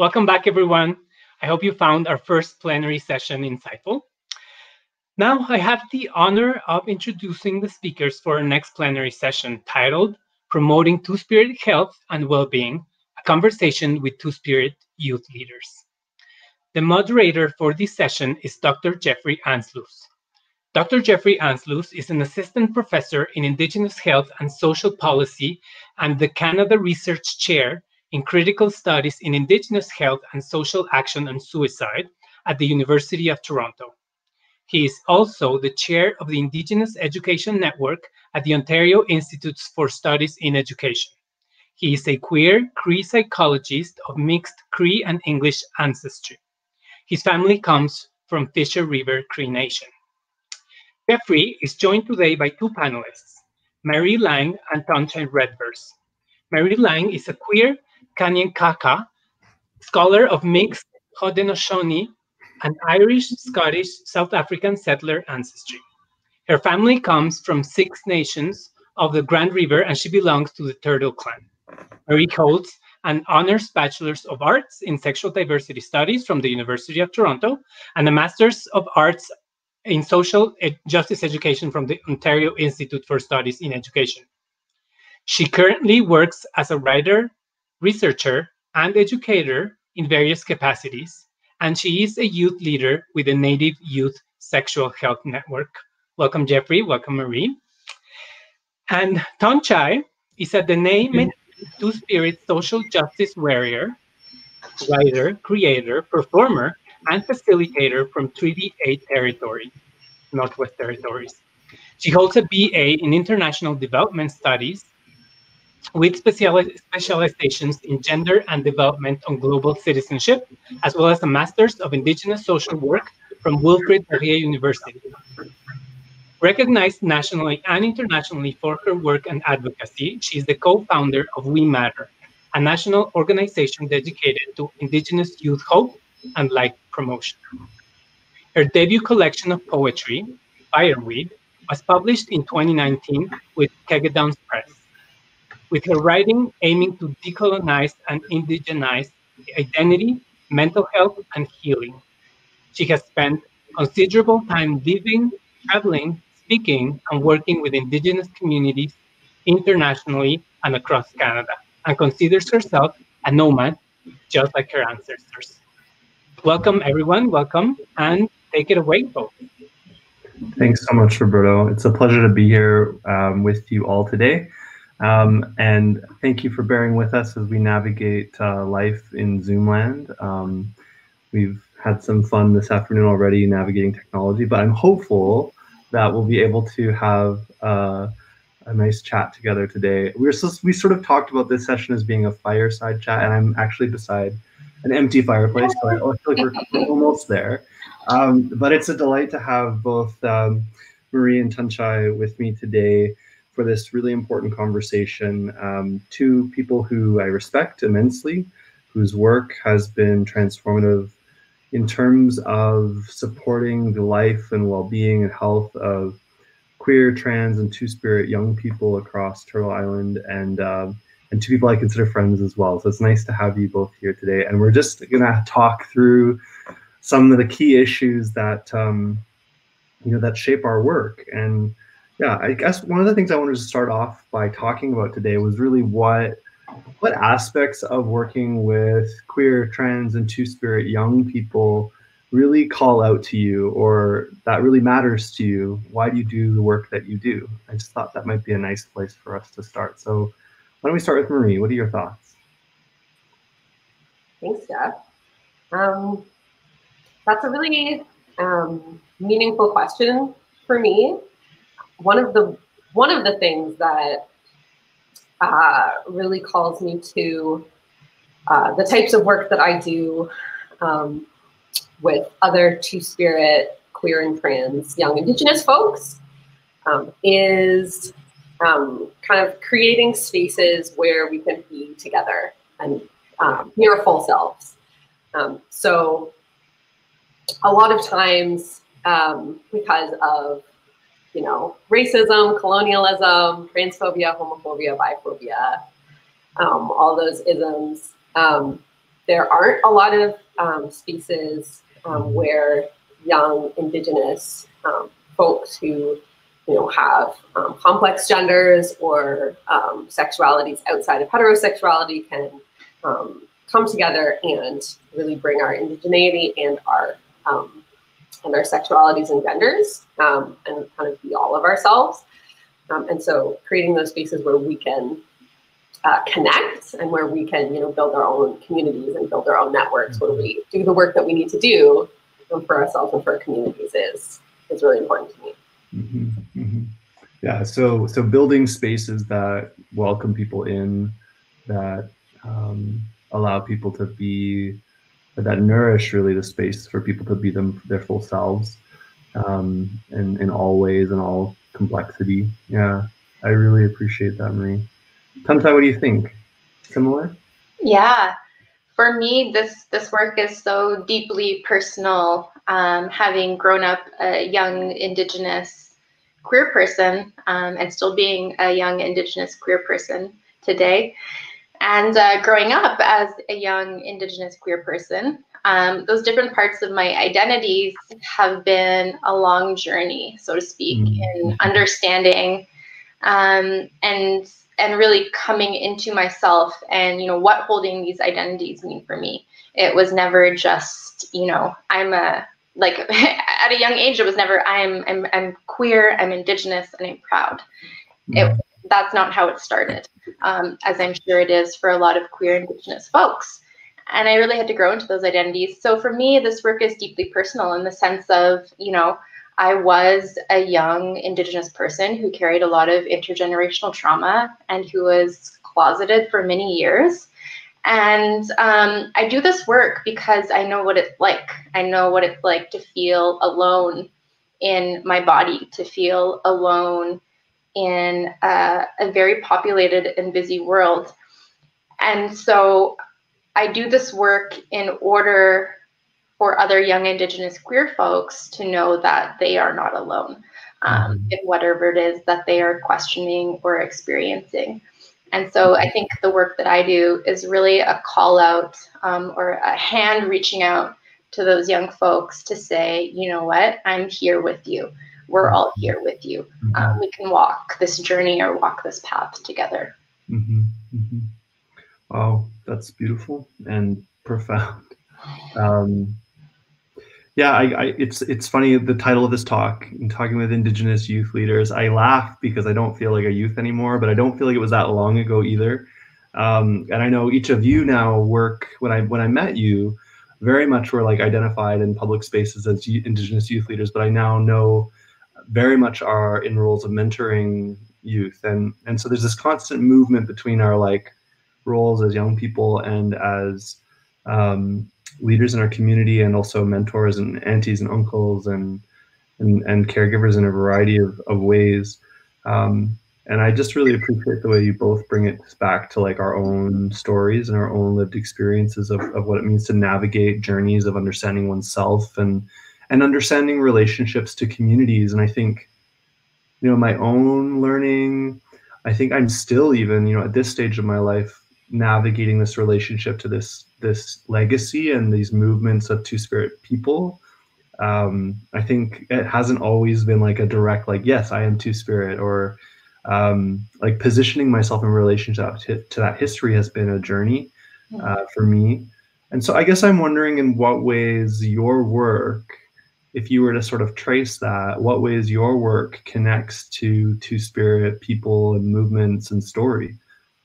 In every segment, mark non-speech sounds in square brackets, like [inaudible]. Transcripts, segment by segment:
Welcome back, everyone. I hope you found our first plenary session insightful. Now, I have the honor of introducing the speakers for our next plenary session titled Promoting Two Spirit Health and Well-Being, a conversation with Two Spirit youth leaders. The moderator for this session is Dr. Jeffrey Ansloos. Dr. Jeffrey Ansloos is an assistant professor in Indigenous Health and Social Policy and the Canada Research Chair in Critical Studies in Indigenous Health and Social Action and Suicide at the University of Toronto. He is also the chair of the Indigenous Education Network at the Ontario Institutes for Studies in Education. He is a queer Cree psychologist of mixed Cree and English ancestry. His family comes from Fisher River Cree Nation. Jeffrey is joined today by two panelists, Mary Laing and Tunchai Redvers. Mary Laing is a queer Kanien'kehá:ka scholar of mixed Haudenosaunee and Irish, Scottish, South African settler ancestry. Her family comes from Six Nations of the Grand River and she belongs to the Turtle Clan. Mary holds an honors Bachelor's of Arts in Sexual Diversity Studies from the University of Toronto and a Master's of Arts in Social Justice Education from the Ontario Institute for Studies in Education. She currently works as a writer, researcher, and educator in various capacities, and she is a youth leader with the Native Youth Sexual Health Network. Welcome, Jeffrey. Welcome, Marie. And Tunchai is a Dene Two Spirit social justice warrior, writer, creator, performer, and facilitator from Treaty 8 territory, Northwest Territories. She holds a BA in International Development Studies with specializations in gender and development on global citizenship, as well as a Master's of Indigenous Social Work from Wilfrid Laurier University. Recognized nationally and internationally for her work and advocacy, she is the co-founder of We Matter, a national organization dedicated to Indigenous youth hope and life promotion. Her debut collection of poetry, Fireweed, was published in 2019 with Kegedonce Press with her writing aiming to decolonize and indigenize identity, mental health, and healing. She has spent considerable time living, traveling, speaking, and working with Indigenous communities internationally and across Canada, and considers herself a nomad, just like her ancestors. Welcome, everyone. Welcome, and take it away, folks. Thanks so much, Roberto. It's a pleasure to be here um, with you all today. Um, and thank you for bearing with us as we navigate uh, life in Zoomland. Um, we've had some fun this afternoon already navigating technology, but I'm hopeful that we'll be able to have uh, a nice chat together today. We are so, we sort of talked about this session as being a fireside chat, and I'm actually beside an empty fireplace, so I feel like we're almost there. Um, but it's a delight to have both um, Marie and Tunchai with me today for this really important conversation. Um, two people who I respect immensely, whose work has been transformative in terms of supporting the life and well-being and health of queer, trans, and two-spirit young people across Turtle Island, and um, and two people I consider friends as well. So it's nice to have you both here today, and we're just gonna talk through some of the key issues that um, you know that shape our work and yeah, I guess one of the things I wanted to start off by talking about today was really what what aspects of working with queer, trans, and two-spirit young people really call out to you or that really matters to you? Why do you do the work that you do? I just thought that might be a nice place for us to start. So why don't we start with Marie? What are your thoughts? Thanks, Jeff. Um, that's a really um, meaningful question for me one of the one of the things that uh, really calls me to uh, the types of work that I do um, with other two spirit, queer and trans young Indigenous folks um, is um, kind of creating spaces where we can be together and um, be our full selves. Um, so a lot of times, um, because of you know, racism, colonialism, transphobia, homophobia, biphobia, um, all those isms. Um, there aren't a lot of um, spaces um, where young Indigenous um, folks who you know have um, complex genders or sexualities outside of heterosexuality can come together and really bring our indigeneity and our and our sexualities and genders um, and kind of be all of ourselves. Um, and so creating those spaces where we can uh, connect and where we can you know build our own communities and build our own networks where we do the work that we need to do for ourselves and for our communities is is really important to me. Mm-hmm, mm-hmm. Yeah, so so building spaces that welcome people in, that um, allow people to be, that nourish really the space for people to be them their full selves, um, in in all ways and all complexity. Yeah, I really appreciate that, Marie. Tanta, what do you think? Similar? Yeah, for me, this this work is so deeply personal. Um, having grown up a young Indigenous queer person um, and still being a young Indigenous queer person today, and uh, growing up as a young Indigenous queer person, um, those different parts of my identities have been a long journey, so to speak, mm-hmm. in understanding um, and and really coming into myself and you know what holding these identities mean for me. It was never just you know i'm a like [laughs] at a young age it was never i'm i'm, I'm queer i'm indigenous and i'm proud. It, that's not how it started um, as i'm sure it is for a lot of queer indigenous folks and i really had to grow into those identities so for me this work is deeply personal in the sense of you know I was a young Indigenous person who carried a lot of intergenerational trauma and who was closeted for many years. And um, I do this work because I know what it's like. I know what it's like to feel alone in my body, to feel alone in a, a very populated and busy world. And so I do this work in order for other young Indigenous queer folks to know that they are not alone um, mm-hmm. in whatever it is that they are questioning or experiencing. And so I think the work that I do is really a call out um, or a hand reaching out to those young folks to say, you know what, I'm here with you. We're all mm-hmm. here with you. Mm-hmm. Um, we can walk this journey or walk this path together. Mm-hmm. Mm-hmm. Wow, that's beautiful and profound. [laughs] Um, yeah, I, I, it's it's funny the title of this talk. In talking with Indigenous youth leaders, I laugh because I don't feel like a youth anymore, but I don't feel like it was that long ago either. Um, and I know each of you now work when I when I met you, very much were like identified in public spaces as Indigenous youth leaders, but I now know very much are in roles of mentoring youth, and and so there's this constant movement between our like roles as young people and as um, leaders in our community and also mentors and aunties and uncles and and, and caregivers in a variety of, of ways. Um, and I just really appreciate the way you both bring it back to like our own stories and our own lived experiences of, of what it means to navigate journeys of understanding oneself and and understanding relationships to communities. And I think, you know, my own learning, I think I'm still even, you know, at this stage of my life, navigating this relationship to this this legacy and these movements of two spirit people. Um, i think it hasn't always been like a direct like yes i am two spirit or um, like positioning myself in relationship to, to, that history has been a journey uh, for me. And so i guess i'm wondering in what ways your work if you were to sort of trace that what ways your work connects to two spirit people and movements and story?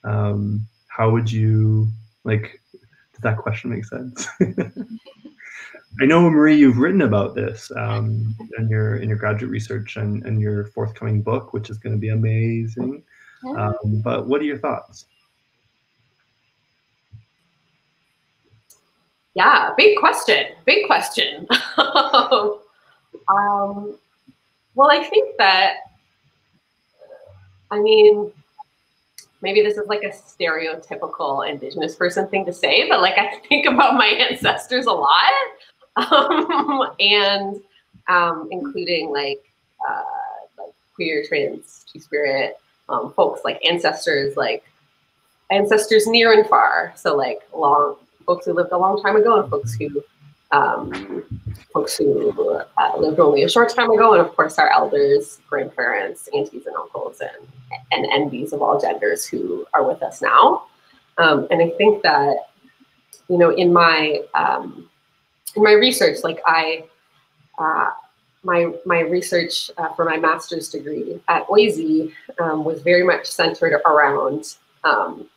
Um, how would you like does that question make sense? [laughs] I know marie you've written about this um, in your in your graduate research and, and your forthcoming book which is going to be amazing. Um, but what are your thoughts yeah big question big question [laughs] um, well i think that i mean maybe this is like a stereotypical indigenous person thing to say, but like I think about my [laughs] ancestors a lot, um, and um, including like uh, like queer, trans, two spirit um, folks, like ancestors, like ancestors near and far. So like long folks who lived a long time ago and folks who um, folks who uh, lived only a short time ago, and of course our elders, grandparents, aunties, and uncles, and and envies of all genders who are with us now. Um, and I think that you know in my um, in my research, like I. Uh, my, my research uh, for my master's degree at OISE um, was very much centered around um,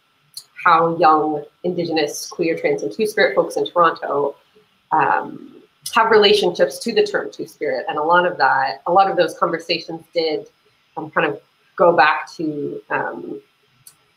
how young Indigenous, queer, trans, and Two Spirit folks in Toronto um, have relationships to the term Two Spirit, and a lot of that, a lot of those conversations did um, kind of go back to um,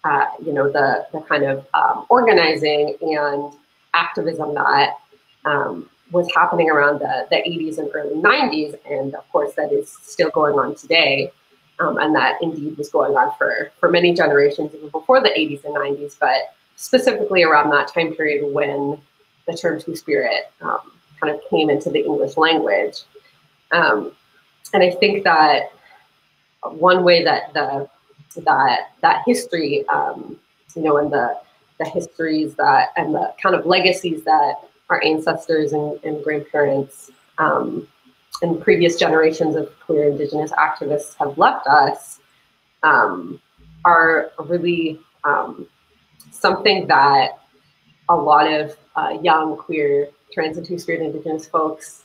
uh, you know the the kind of um, organizing and activism that um, was happening around the, the 80s and early 90s, and of course that is still going on today, um, and that indeed was going on for for many generations even before the 80s and 90s, but specifically around that time period when the term Two Spirit um, kind of came into the English language. Um, and I think that one way that the that that history, um, you know, and the the histories that and the kind of legacies that our ancestors and, and grandparents um, and previous generations of queer Indigenous activists have left us um, are really um, something that a lot of uh, young queer trans and two-spirit Indigenous folks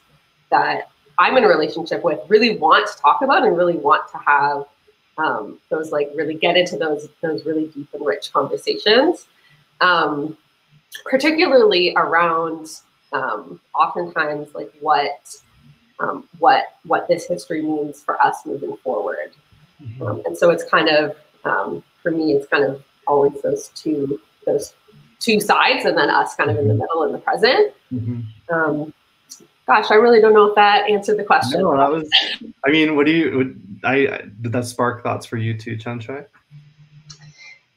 that I'm in a relationship with really want to talk about and really want to have um, those like really get into those those really deep and rich conversations, um, particularly around um, oftentimes like what um, what what this history means for us moving forward. Mm-hmm. Um, and so it's kind of um, for me, it's kind of always those two those two sides and then us kind of in the mm-hmm. middle in the present. Mm-hmm. Um, gosh, I really don't know if that answered the question. No, that was, I mean, what do you, would, I, did that spark thoughts for you too, Chanshui?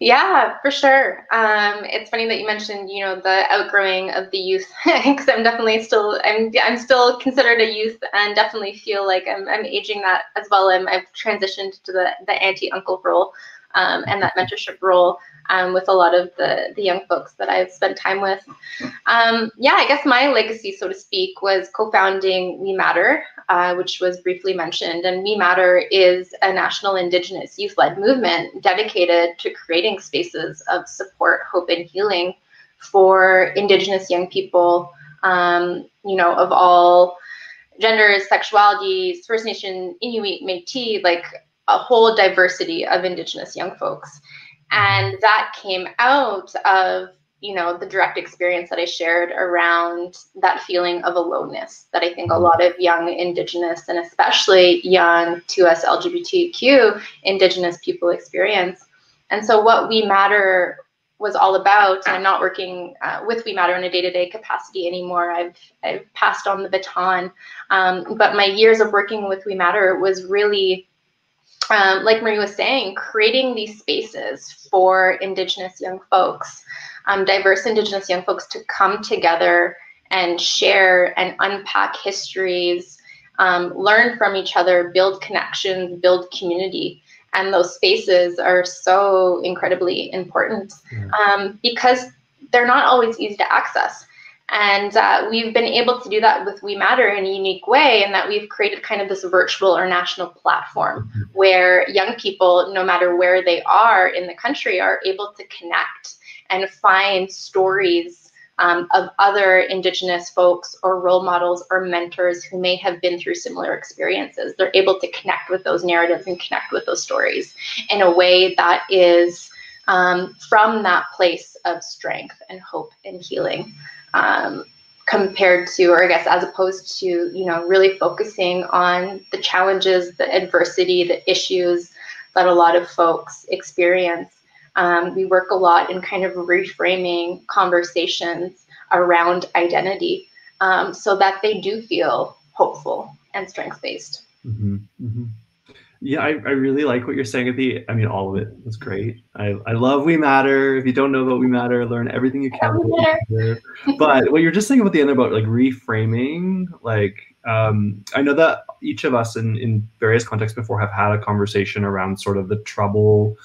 Yeah, for sure. Um, it's funny that you mentioned, you know, the outgrowing of the youth, [laughs] because I'm definitely still, I'm, I'm still considered a youth, and definitely feel like I'm, I'm aging that as well. I'm, I've transitioned to the the auntie uncle role, um, and that mentorship role um, with a lot of the, the young folks that I've spent time with. Um, yeah, I guess my legacy, so to speak, was co-founding We Matter, uh, which was briefly mentioned. And We Matter is a national Indigenous youth-led movement dedicated to creating spaces of support, hope, and healing for Indigenous young people, um, you know, of all genders, sexualities, First Nation, Inuit, Métis, like a whole diversity of Indigenous young folks. And that came out of, you know, the direct experience that I shared around that feeling of aloneness that I think a lot of young Indigenous and especially young 2S LGBTQ Indigenous people experience. And so, what We Matter was all about, I'm not working uh, with We Matter in a day-to-day capacity anymore. I've I've passed on the baton, um, but my years of working with We Matter was really um, like Marie was saying, creating these spaces for Indigenous young folks, um, diverse Indigenous young folks to come together and share and unpack histories, um, learn from each other, build connections, build community. And those spaces are so incredibly important um, because they're not always easy to access. And uh, we've been able to do that with We Matter in a unique way, in that we've created kind of this virtual or national platform mm-hmm. where young people, no matter where they are in the country, are able to connect and find stories um, of other Indigenous folks or role models or mentors who may have been through similar experiences. They're able to connect with those narratives and connect with those stories in a way that is um, from that place of strength and hope and healing um, compared to, or I guess as opposed to, you know, really focusing on the challenges, the adversity, the issues that a lot of folks experience. Um, we work a lot in kind of reframing conversations around identity um, so that they do feel hopeful and strength based. Mm-hmm, mm-hmm. Yeah, I, I really like what you're saying at the I mean all of it was great. I, I love We Matter. If you don't know about We Matter, learn everything you can. but what you're just saying about the end about like reframing, like um, I know that each of us in, in various contexts before have had a conversation around sort of the trouble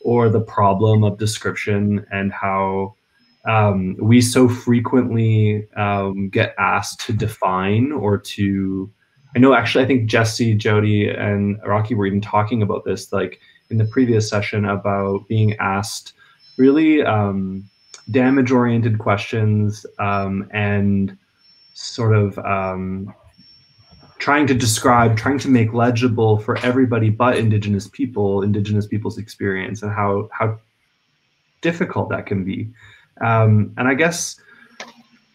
or the problem of description and how um, we so frequently um, get asked to define or to i know actually i think jesse jody and rocky were even talking about this like in the previous session about being asked really um, damage oriented questions um, and sort of um, trying to describe, trying to make legible for everybody but Indigenous people, Indigenous people's experience and how how difficult that can be. Um, and I guess,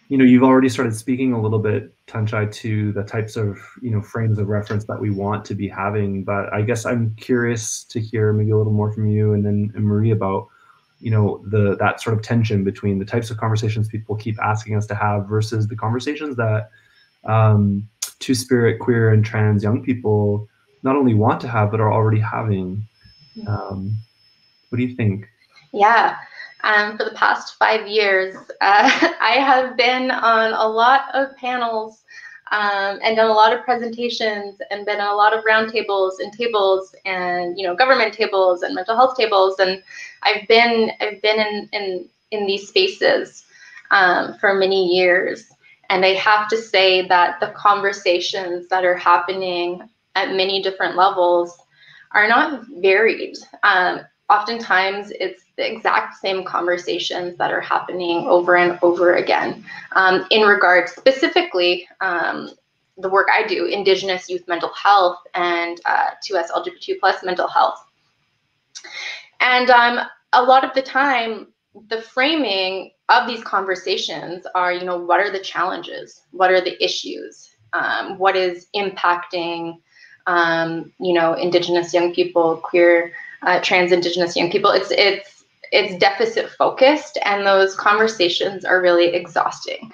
you know, you've already started speaking a little bit, Tunchai, to the types of, you know, frames of reference that we want to be having. But I guess I'm curious to hear maybe a little more from you and then and Marie about, you know, the that sort of tension between the types of conversations people keep asking us to have versus the conversations that um, two spirit, queer, and trans young people not only want to have but are already having. Mm-hmm. Um, what do you think? Yeah. Um, for the past five years, uh, [laughs] I have been on a lot of panels um, and done a lot of presentations and been on a lot of roundtables and tables and you know government tables and mental health tables and I've been I've been in in, in these spaces um, for many years and I have to say that the conversations that are happening at many different levels are not varied. Um, oftentimes it's the exact same conversations that are happening over and over again um, in regards specifically um, the work I do, Indigenous youth mental health and uh, 2S LGBT plus mental health. And um, a lot of the time, the framing of these conversations are, you know, what are the challenges? What are the issues? Um, what is impacting, um, you know, Indigenous young people, queer uh, trans Indigenous young people. It's it's it's deficit focused, and those conversations are really exhausting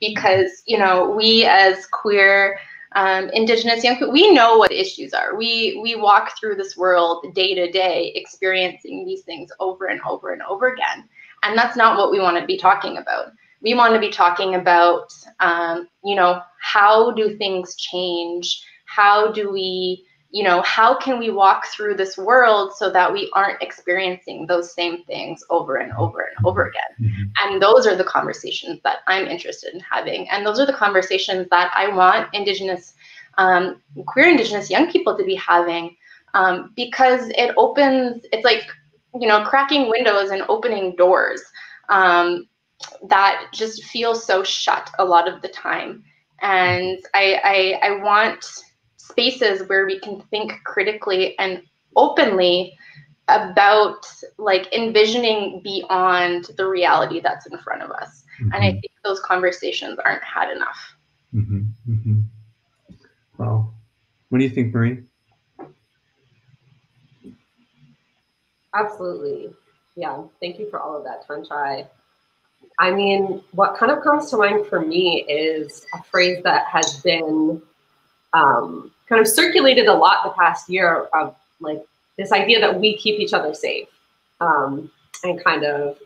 because you know we as queer um, Indigenous young people, we know what issues are. We we walk through this world day to day, experiencing these things over and over and over again, and that's not what we want to be talking about. We want to be talking about, um, you know, how do things change? How do we you know, how can we walk through this world so that we aren't experiencing those same things over and over and over again? Mm-hmm. And those are the conversations that I'm interested in having. And those are the conversations that I want Indigenous, um, queer Indigenous young people to be having um, because it opens, it's like, you know, cracking windows and opening doors um, that just feel so shut a lot of the time. And I, I, I want spaces where we can think critically and openly about like envisioning beyond the reality that's in front of us. Mm-hmm. And I mm-hmm. think those conversations aren't had enough. Mm-hmm. Mm-hmm. Wow. What do you think, Marie? Absolutely. Yeah. Thank you for all of that, Tunchai. I mean, what kind of comes to mind for me is a phrase that has been um, kind of circulated a lot the past year of like this idea that we keep each other safe um, and kind of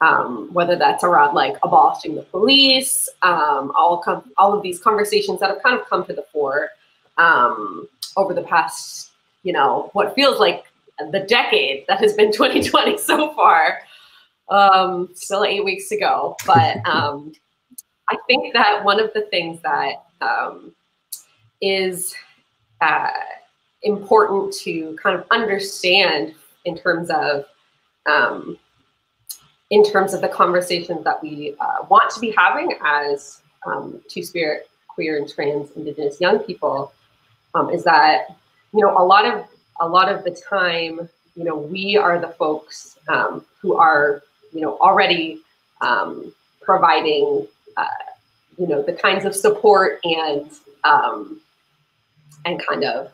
um, whether that's around like abolishing the police, um, all com- all of these conversations that have kind of come to the fore um, over the past, you know, what feels like the decade that has been [laughs] 2020 so far. Um, still eight weeks to go, but [laughs] um, I think that one of the things that um, is uh, important to kind of understand in terms of um, in terms of the conversations that we uh, want to be having as um, two spirit queer and trans indigenous young people um, is that you know a lot of a lot of the time you know we are the folks um, who are you know already um, providing uh, you know the kinds of support and um, and kind of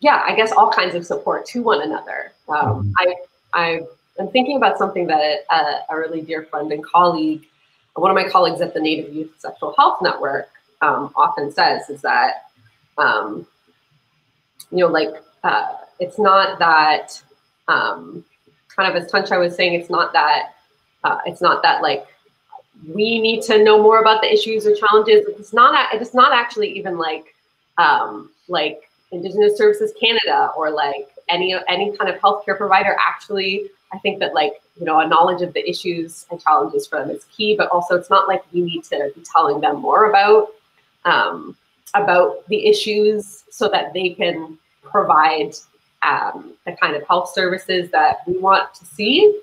yeah i guess all kinds of support to one another um, mm-hmm. i i am thinking about something that uh, a really dear friend and colleague one of my colleagues at the native youth sexual health network um, often says is that um, you know like uh, it's not that um, kind of as Tunchai was saying it's not that uh, it's not that like we need to know more about the issues or challenges. It's not. It's not actually even like um, like Indigenous Services Canada or like any any kind of healthcare provider actually I think that like you know a knowledge of the issues and challenges for them is key, but also it's not like we need to be telling them more about um, about the issues so that they can provide um, the kind of health services that we want to see.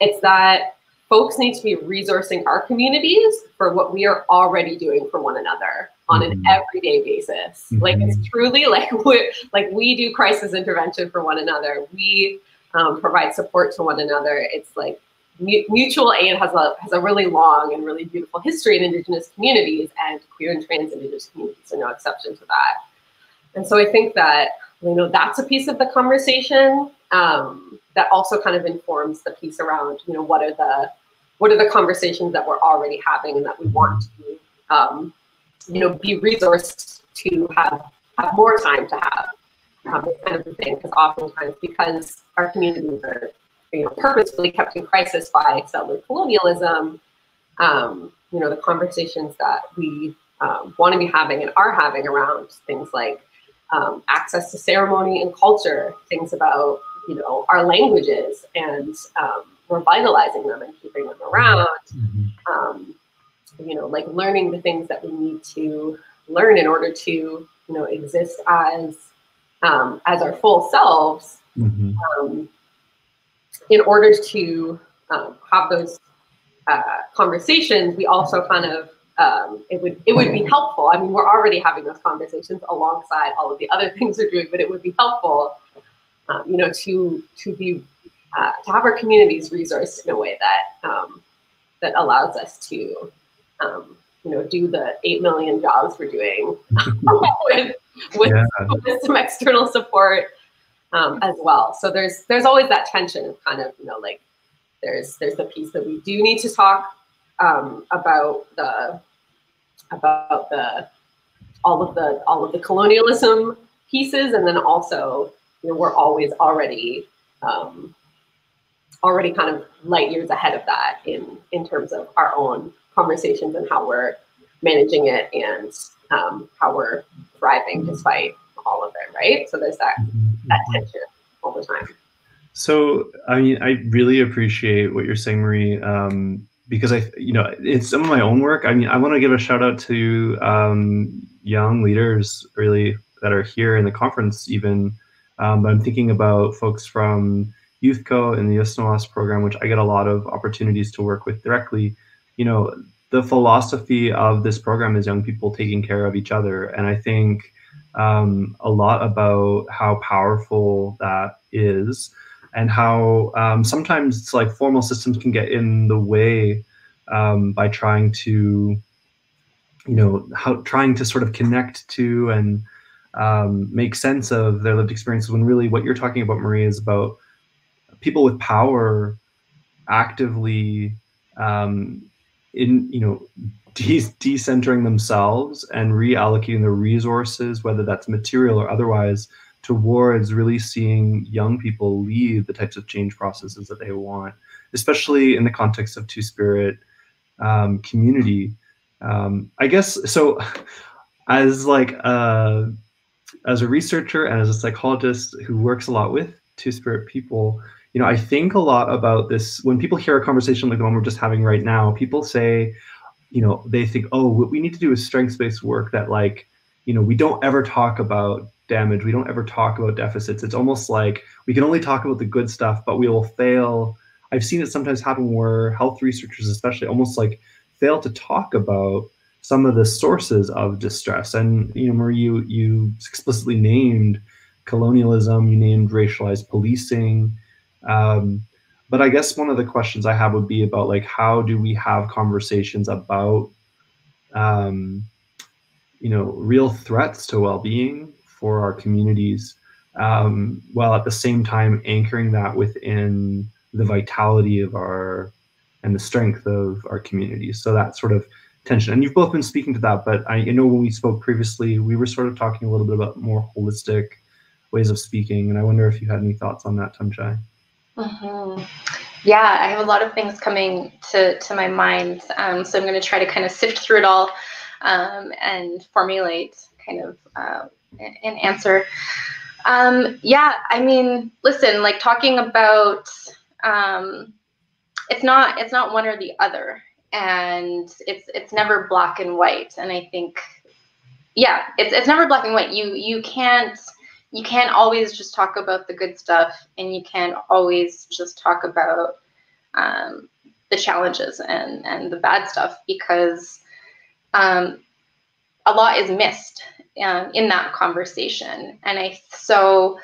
It's that folks need to be resourcing our communities for what we are already doing for one another on an mm-hmm. everyday basis. Mm-hmm. Like it's truly [laughs] like we like we do crisis intervention for one another. We um, provide support to one another. It's like mutual aid has a has a really long and really beautiful history in Indigenous communities, and queer and trans Indigenous communities are no exception to that. And so I think that you know that's a piece of the conversation um, that also kind of informs the piece around you know what are the what are the conversations that we're already having and that we want to um, you know be resourced to have have more time to have um, kind of thing. Because oftentimes because our communities are you know purposefully kept in crisis by settler colonialism um, you know the conversations that we um, want to be having and are having around things like um, access to ceremony and culture things about you know our languages and um, revitalizing them and keeping them around mm-hmm. um, you know like learning the things that we need to learn in order to you know exist as um, as our full selves mm-hmm. um, in order to um, have those uh, conversations we also kind of um, it would it would be helpful i mean we're already having those conversations alongside all of the other [laughs] things we're doing but it would be helpful um, you know to to be uh, to have our communities resourced in a way that um, that allows us to um, you know do the eight million jobs we're doing [laughs] with with, yeah. with, some external support um, as well. So there's there's always that tension of kind of you know like there's there's the piece that we do need to talk um, about the about the all of the all of the colonialism pieces, and then also you know we're always already um, already kind of light years ahead of that in in terms of our own conversations and how we're managing it and um, how we're thriving despite all of it, right? So there's that that tension all the time. So I mean, I really appreciate what you're saying, Marie, um, because I, you know, in some of my own work, I mean, I want to give a shout out to um, young leaders really that are here in the conference, even. Um, I'm thinking about folks from YouthCo and the USNOAS program, which I get a lot of opportunities to work with directly. You know, the philosophy of this program is young people taking care of each other. And I think um, a lot about how powerful that is and how um, sometimes it's like formal systems can get in the way um, by trying to, you know, how trying to sort of connect to and um, make sense of their lived experiences when really what you're talking about, Marie, is about people with power actively um, in you know [laughs] de- decentering themselves and reallocating their resources, whether that's material or otherwise, towards really seeing young people lead the types of change processes that they want, especially in the context of Two Spirit um, community. Um, I guess so. [laughs] As like a, as a researcher and as a psychologist who works a lot with Two Spirit people, you know, I think a lot about this when people hear a conversation like the one we're just having right now, people say, you know, they think, oh, what we need to do is strengths-based work that like, you know, we don't ever talk about damage. We don't ever talk about deficits. It's almost like we can only talk about the good stuff, but we will fail. I've seen it sometimes happen where health researchers, especially, almost like fail to talk about some of the sources of distress. And you know, Marie, you you explicitly named colonialism. You named racialized policing. Um, but I guess one of the questions I have would be about like how do we have conversations about um, you know real threats to well-being for our communities um, while at the same time anchoring that within the vitality of our and the strength of our communities. So that sort of tension. And you've both been speaking to that, but I know when we spoke previously, we were sort of talking a little bit about more holistic ways of speaking. And I wonder if you had any thoughts on that, Tunchai. Mm-hmm. Yeah, I have a lot of things coming to, to my mind. Um, so I'm going to try to kind of sift through it all um, and formulate kind of uh, an answer. Um, yeah, I mean, listen, like talking about um, it's not it's not one or the other, and it's it's never black and white. And I think, yeah, it's it's never black and white. You you can't you can't always just talk about the good stuff, and you can't always just talk about um, the challenges and and the bad stuff because um, a lot is missed um, in that conversation. And I so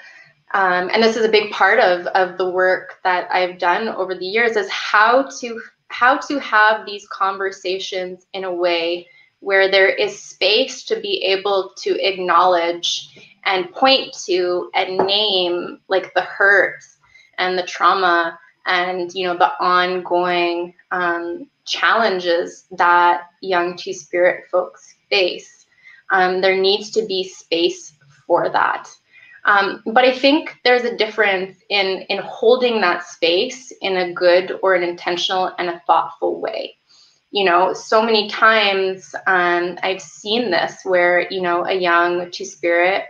um, and this is a big part of of the work that I've done over the years is how to how to have these conversations in a way where there is space to be able to acknowledge and point to and name like the hurt and the trauma and you know the ongoing um, challenges that young two spirit folks face. Um, there needs to be space for that um, but i think there's a difference in in holding that space in a good or an intentional and a thoughtful way you know so many times um, i've seen this where you know a young two spirit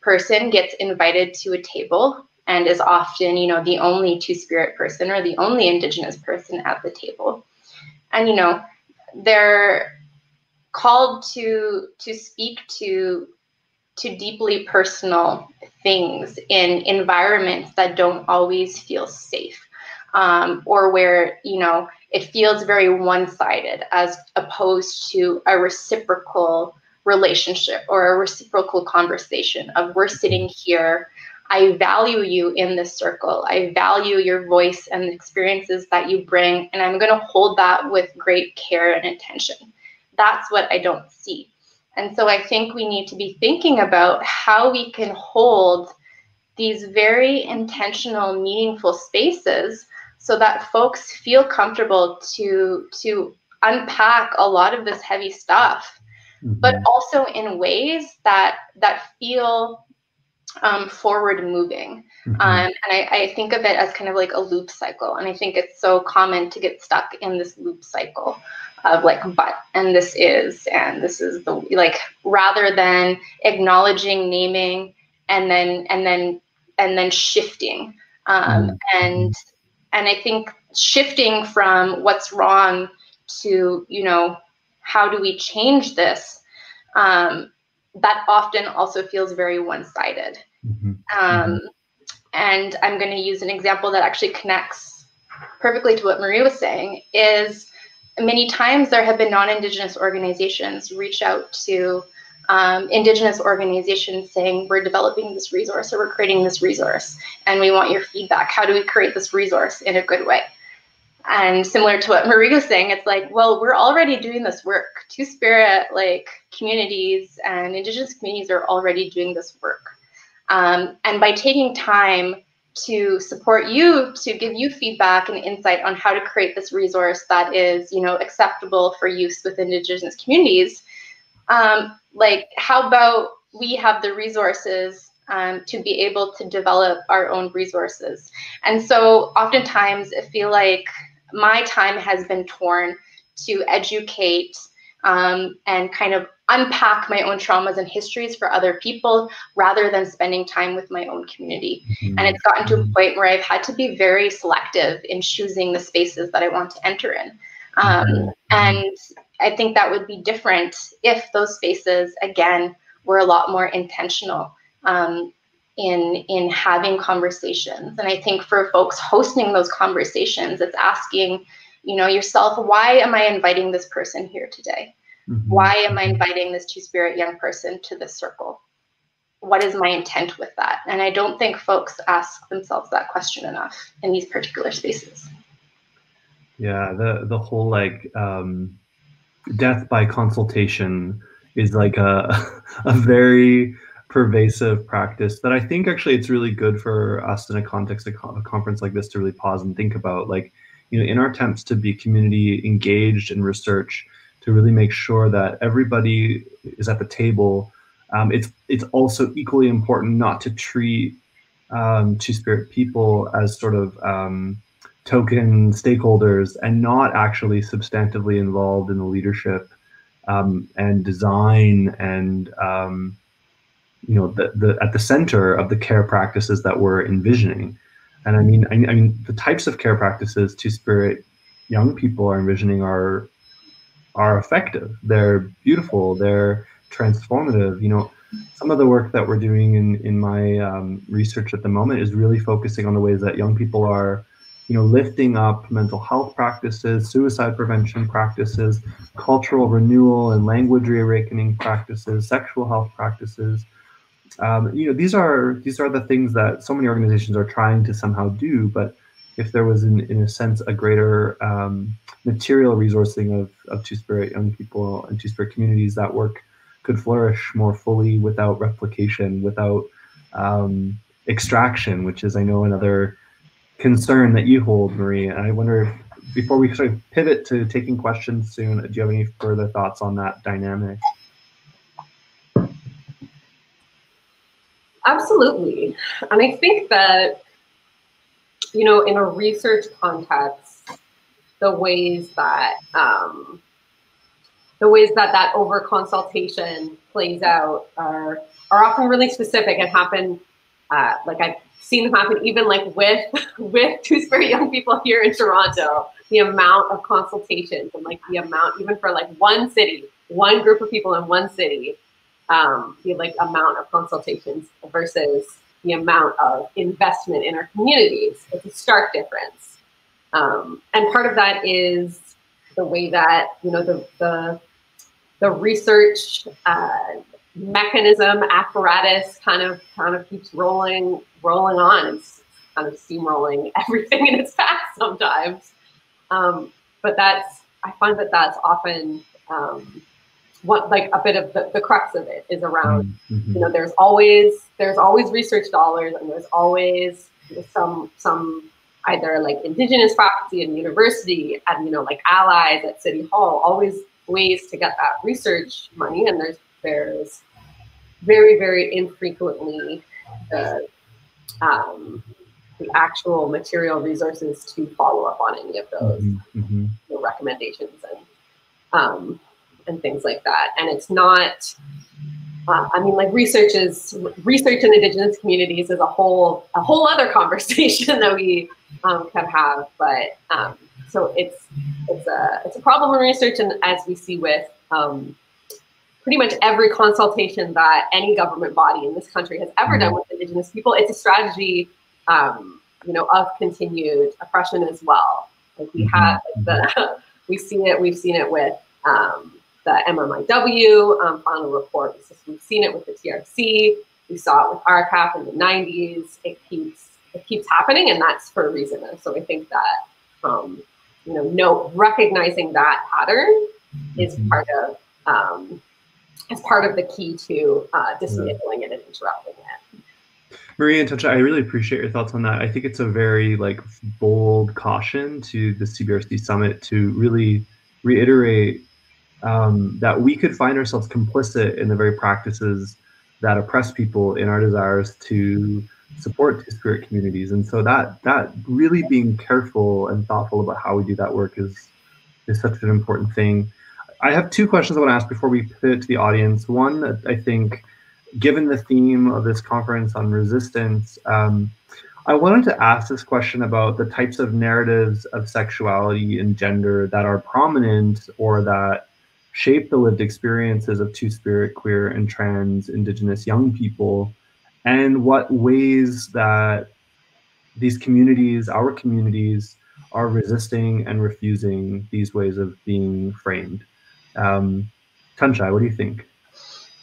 person gets invited to a table and is often, you know, the only two spirit person or the only indigenous person at the table. And, you know, they're called to to speak to to deeply personal things in environments that don't always feel safe um, or where you know it feels very one-sided as opposed to a reciprocal relationship or a reciprocal conversation of we're sitting here I value you in this circle. I value your voice and the experiences that you bring, and I'm going to hold that with great care and attention. That's what I don't see. And so I think we need to be thinking about how we can hold these very intentional, meaningful spaces so that folks feel comfortable to to unpack a lot of this heavy stuff, mm-hmm. but also in ways that that feel um, forward moving. Mm-hmm. Um, and I, I, think of it as kind of like a loop cycle. And I think it's so common to get stuck in this loop cycle of like, but, and this is, and this is the, like, rather than acknowledging, naming, and then, and then, and then shifting. Um, mm-hmm. And, and I think shifting from what's wrong to, you know, how do we change this? Um, that often also feels very one-sided. Mm-hmm. Um, mm-hmm. and I'm going to use an example that actually connects perfectly to what Marie was saying. Is many times there have been non-indigenous organizations reach out to um, indigenous organizations saying we're developing this resource or we're creating this resource and we want your feedback. How do we create this resource in a good way? And similar to what Marie was saying, it's like, well, we're already doing this work. Two Spirit, like communities and Indigenous communities are already doing this work. Um, and by taking time to support you, to give you feedback and insight on how to create this resource that is, you know, acceptable for use within Indigenous communities, um, like how about we have the resources um, to be able to develop our own resources. And so oftentimes I feel like my time has been torn to educate um, and kind of unpack my own traumas and histories for other people rather than spending time with my own community. Mm-hmm. And it's gotten to a mm-hmm. point where I've had to be very selective in choosing the spaces that I want to enter in. Um, mm-hmm. And I think that would be different if those spaces, again, were a lot more intentional um, in in having conversations. And I think for folks hosting those conversations, it's asking, you know, yourself, why am I inviting this person here today? Mm-hmm. Why am I inviting this two spirit young person to this circle? What is my intent with that? And I don't think folks ask themselves that question enough in these particular spaces. Yeah, the the whole like um, death by consultation is like a [laughs] a very pervasive practice that I think actually it's really good for us in a context of a conference like this to really pause and think about like you know in our attempts to be community engaged in research to really make sure that everybody is at the table um, it's it's also equally important not to treat um, two spirit people as sort of um, token stakeholders and not actually substantively involved in the leadership um, and design and um, you know the, the at the center of the care practices that we're envisioning and i mean I, I mean the types of care practices two spirit young people are envisioning are are effective. They're beautiful. They're transformative. You know some of the work that we're doing in in my um, research at the moment is really focusing on the ways that young people are you know lifting up mental health practices suicide prevention practices cultural renewal and language reawakening practices sexual health practices um, you know these are these are the things that so many organizations are trying to somehow do but if there was in, in a sense a greater um, material resourcing of, of two spirit young people and two spirit communities that work could flourish more fully without replication without um, extraction which is i know another concern that you hold marie. And i wonder if before we sort of pivot to taking questions soon do you have any further thoughts on that dynamic Absolutely. And I think that, you know, in a research context, the ways that um, the ways that that over consultation plays out are are often really specific and happen. Uh, like I've seen them happen even like with [laughs] with two spirit young people here in Toronto. The amount of consultations and like the amount even for like one city, one group of people in one city um, the like amount of consultations versus the amount of investment in our communities. It's a stark difference. Um, and part of that is the way that, you know, the, the, the research uh, mechanism apparatus kind of kind of keeps rolling rolling on. It's kind of steamrolling [laughs] everything in its path sometimes. Um, but that's I find that that's often um, what like a bit of the, the crux of it is around mm-hmm. you know there's always there's always research dollars and there's always some some either like indigenous faculty in university and you know like allies at city hall always ways to get that research money and there's there's very very infrequently the um, the actual material resources to follow up on any of those mm-hmm. mm-hmm. you know, recommendations and um, and things like that. And it's not, uh, I mean, like research is research in indigenous communities is a whole a whole other [laughs] conversation that we um, can have. But um, so it's it's a it's a problem in research, and as we see with um, pretty much every consultation that any government body in this country has ever done mm-hmm. with indigenous people, it's a strategy, um, you know, of continued oppression as well. Like we mm-hmm. have the [laughs] we see it, we've seen it with um, the MMIW um, final report. We've seen it with the TRC. We saw it with RCAP in the 90s. It keeps it keeps happening, and that's for a reason. And so I think that um, you know, no recognizing that pattern is mm-hmm. part of um, is part of the key to uh, dismantling it and interrupting it. Maria and Touch, I really appreciate your thoughts on that. I think it's a very like bold caution to the CBRC summit to really reiterate um, that we could find ourselves complicit in the very practices that oppress people in our desires to support two spirit communities. And so that that really being careful and thoughtful about how we do that work is is such an important thing. I have two questions i want to ask before we pivot to the audience. One i think given the theme of this conference on resistance um, i wanted to ask this question about the types of narratives of sexuality and gender that are prominent or that shape the lived experiences of two spirit, queer, and trans indigenous young people, and what ways that these communities, our communities, are resisting and refusing these ways of being framed. Um, Tunchai, what do you think?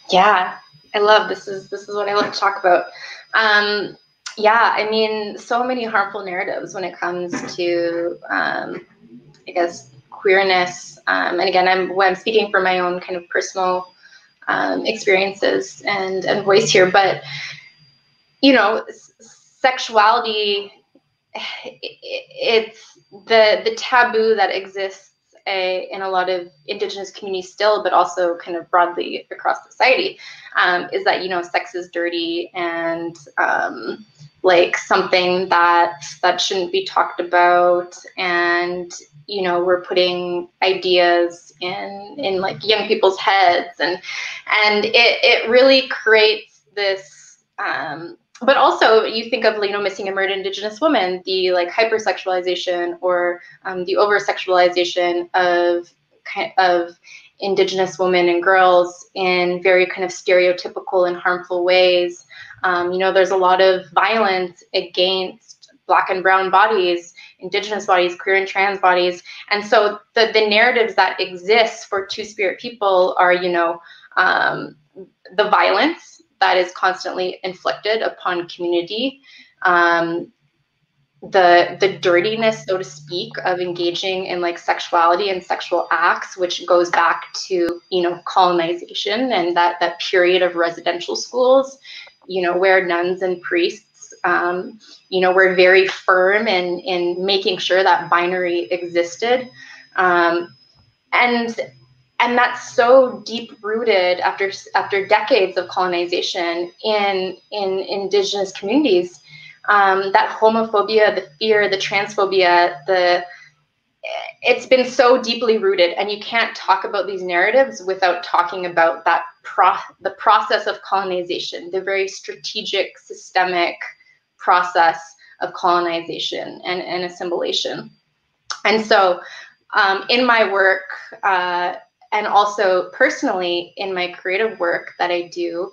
Yeah, I love this. Is this is what I love to talk about. Um, yeah, I mean, so many harmful narratives when it comes to, um, I guess, queerness. Um, and again, I'm when I'm speaking from my own kind of personal um, experiences and and voice here, but you know, sexuality it's the the taboo that exists a, in a lot of indigenous communities still, but also kind of broadly across society, um, is that you know sex is dirty and um, like something that that shouldn't be talked about. And you know we're putting ideas in in like young people's heads. And and it, it really creates this um, but also you think of you know missing and murdered indigenous women the like hypersexualization or um, the over sexualization of of indigenous women and girls in very kind of stereotypical and harmful ways um, you know there's a lot of violence against black and brown bodies indigenous bodies queer and trans bodies and so the the narratives that exist for two spirit people are you know um, the violence that is constantly inflicted upon community. Um, the the dirtiness, so to speak, of engaging in like sexuality and sexual acts, which goes back to you know colonization and that that period of residential schools, you know, where nuns and priests, um, you know, were very firm in in making sure that binary existed, um, and and that's so deep rooted after after decades of colonization in in indigenous communities um, that homophobia the fear the transphobia the it's been so deeply rooted and you can't talk about these narratives without talking about that pro the process of colonization the very strategic systemic process of colonization and, and assimilation and so um, in my work uh, and also personally in my creative work that I do,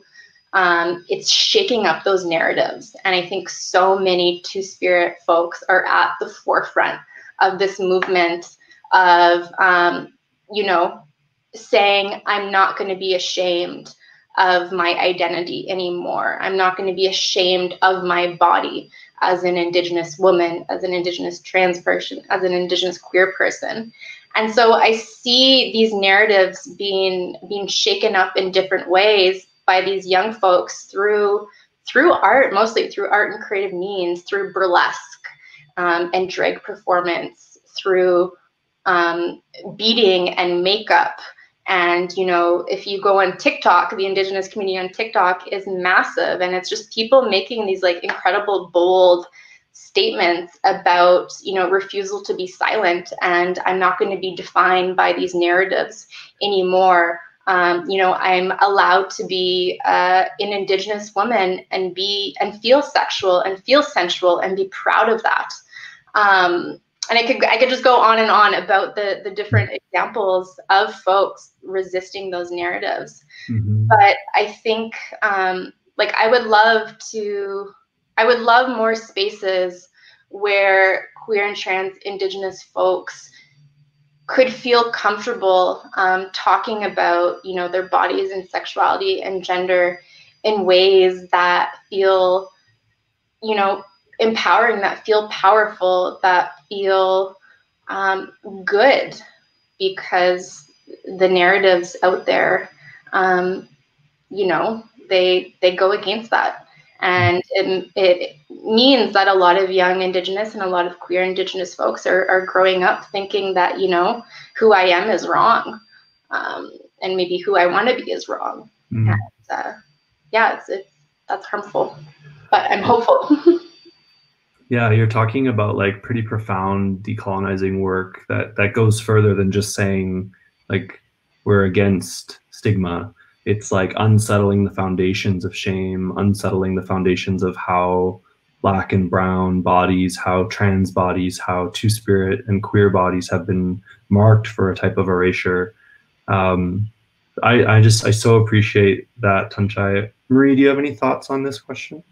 um, it's shaking up those narratives. And I think so many Two Spirit folks are at the forefront of this movement of, um, you know, saying, I'm not going to be ashamed of my identity anymore. I'm not going to be ashamed of my body as an Indigenous woman, as an Indigenous trans person, as an Indigenous queer person and so i see these narratives being being shaken up in different ways by these young folks through through art mostly through art and creative means through burlesque um, and drag performance through um, beading and makeup and you know if you go on tiktok the indigenous community on tiktok is massive and it's just people making these like incredible bold statements about you know refusal to be silent and i'm not going to be defined by these narratives anymore. Um, you know i'm allowed to be uh, an indigenous woman and be and feel sexual and feel sensual and be proud of that. Um, and i could i could just go on and on about the the different examples of folks resisting those narratives mm-hmm. but i think um, like i would love to I would love more spaces where queer and trans indigenous folks could feel comfortable um, talking about you know their bodies and sexuality and gender in ways that feel you know empowering that feel powerful that feel um, good because the narratives out there um, you know they they go against that and it, it, means that a lot of young Indigenous and a lot of queer Indigenous folks are, are growing up thinking that, you know, who I am is wrong. Um, and maybe who I want to be is wrong. Mm. And, uh, yeah, it's, it's, that's harmful, but I'm hopeful. [laughs] yeah, you're talking about like pretty profound decolonizing work that, that goes further than just saying like we're against stigma it's like unsettling the foundations of shame, unsettling the foundations of how black and brown bodies, how trans bodies, how two spirit and queer bodies have been marked for a type of erasure. Um, I, I just, I so appreciate that, Tunchai. Marie, do you have any thoughts on this question?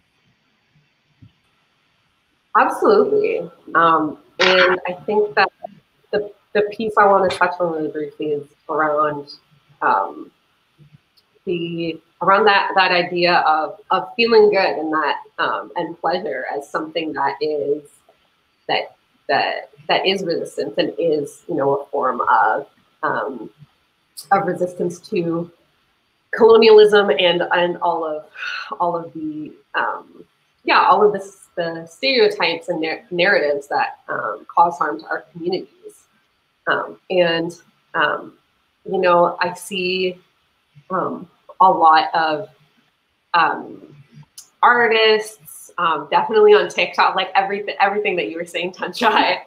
Absolutely. Um, and I think that the, the piece I want to touch on really briefly is around um, the around that that idea of of feeling good and that um, and pleasure as something that is that that that is resistance and is you know a form of um, of resistance to colonialism and and all of all of the um, yeah all of this the stereotypes and narratives that um, cause harm to our communities um, and um, you know I see um, a lot of um, artists, um, definitely on TikTok, like everything, everything that you were saying, Tunchai.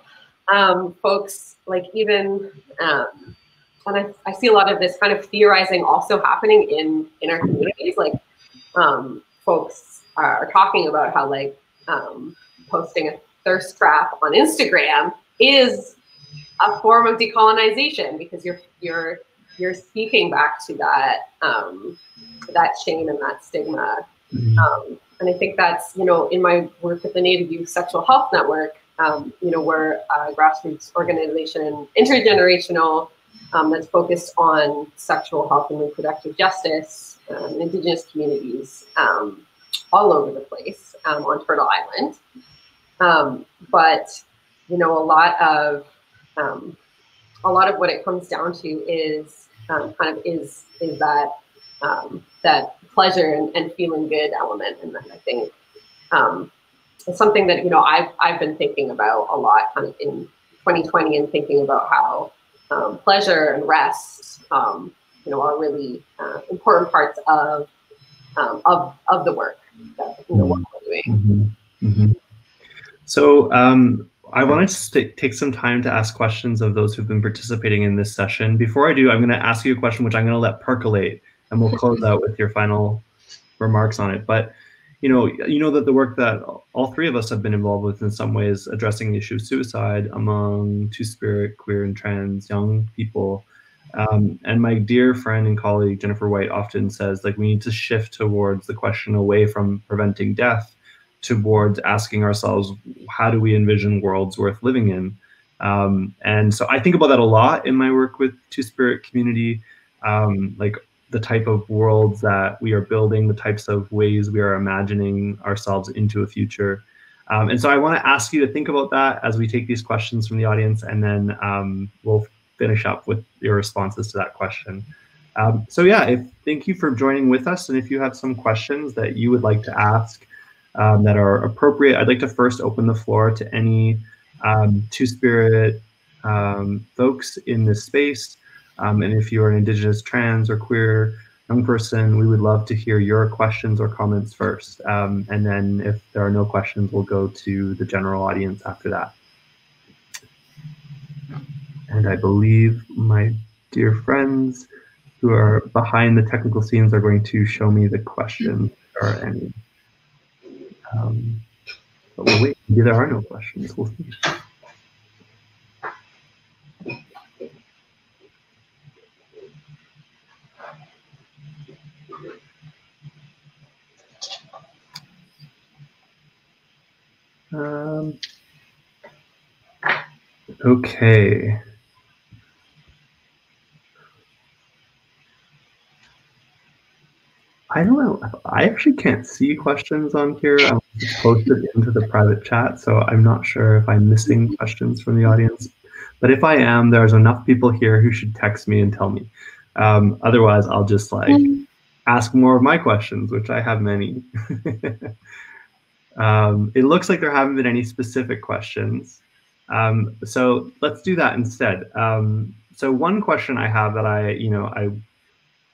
[laughs] Folks, like even, and I, I see a lot of this kind of theorizing also happening in in our communities. Like, folks are talking about how like um, posting a thirst trap on Instagram is a form of decolonization because you're you're you're speaking back to that um, that shame and that stigma. Mm-hmm. Um, and I think that's you know in my work with the Native Youth Sexual Health Network, um, you know we're a grassroots organization, intergenerational, um, that's focused on sexual health and reproductive justice um, in Indigenous communities um, all over the place um, on Turtle Island. but you know a lot of a lot of what it comes down to is um, kind of is is that um, that pleasure and, and, feeling good element, and then I think um, it's something that you know I've I've been thinking about a lot, kind of in 2020, and thinking about how um, pleasure and rest, um, you know, are really uh, important parts of um, of of the work you know, what we're doing. Mm-hmm. Mm-hmm. So um, I wanted to st- take some time to ask questions of those who've been participating in this session. Before I do, I'm going to ask you a question which I'm going to let percolate, and we'll close out with your final remarks on it. But you know, you know that the work that all three of us have been involved with in some ways, addressing the issue of suicide among two-spirit, queer, and trans young people. Um, and my dear friend and colleague Jennifer White often says, like, we need to shift towards the question away from preventing death towards asking ourselves, how do we envision worlds worth living in? Um, and so I think about that a lot in my work with Two Spirit community, um, like the type of worlds that we are building, the types of ways we are imagining ourselves into a future. Um, and so I want to ask you to think about that as we take these questions from the audience, and then um, we'll finish up with your responses to that question. Um, so yeah, if, thank you for joining with us. And if you have some questions that you would like to ask, um, that are appropriate. I'd like to first open the floor to any um, Two Spirit um, folks in this space. Um, and if you're an Indigenous, trans, or queer young person, we would love to hear your questions or comments first. Um, and then if there are no questions, we'll go to the general audience after that. And I believe my dear friends who are behind the technical scenes are going to show me the questions, or any. Um, but we'll wait. Maybe there are no questions. We'll see. Um, okay. I don't know. I actually can't see questions on here. I'm posted into the private chat, so I'm not sure if I'm missing questions from the audience. But if I am, there's enough people here who should text me and tell me. Um, otherwise, I'll just like mm. ask more of my questions, which I have many. [laughs] um, it looks like there haven't been any specific questions. Um, so let's do that instead. Um, so one question I have that I, you know, I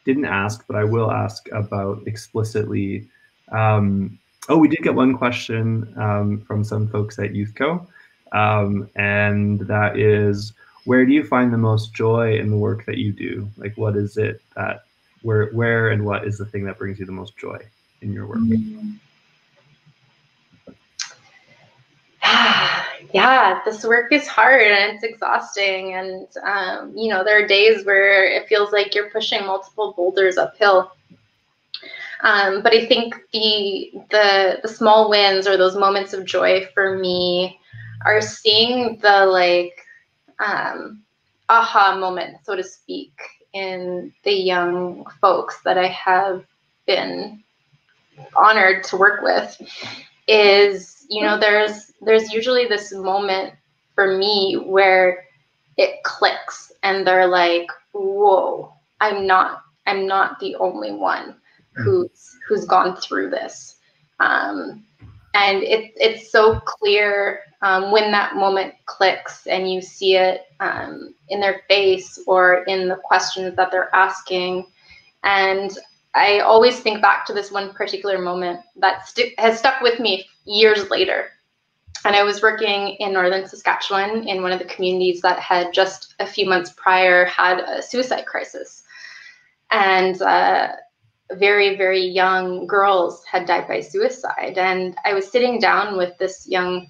didn't ask, but I will ask about explicitly. Um, oh, we did get one question um, from some folks at YouthCo, um, and that is, where do you find the most joy in the work that you do? Like, what is it that, where, where, and what is the thing that brings you the most joy in your work? Mm-hmm. Yeah, this work is hard and it's exhausting. And, um, you know, there are days where it feels like you're pushing multiple boulders uphill. Um, but I think the, the the small wins or those moments of joy for me are seeing the like um, aha moment, so to speak, in the young folks that I have been honored to work with. Is you know there's there's usually this moment for me where it clicks and they're like, whoa, I'm not I'm not the only one hmm. who's who's gone through this. Um, and it, it's so clear um, when that moment clicks and you see it um, in their face or in the questions that they're asking. And I always think back to this one particular moment that st- has stuck with me years later and I was working in northern Saskatchewan in one of the communities that had just a few months prior had a suicide crisis. And uh, very, very young girls had died by suicide. And I was sitting down with this young